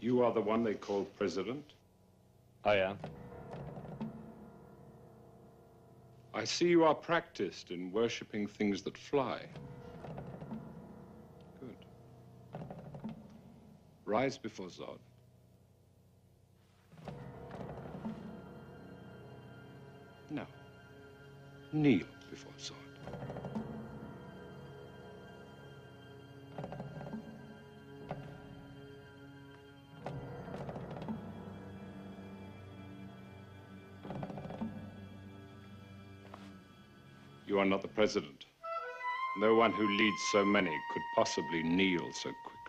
You are the one they call president? I am. I see you are practiced in worshipping things that fly. Rise before Zod. No. Kneel before Zod. You are not the president. No one who leads so many could possibly kneel so quickly.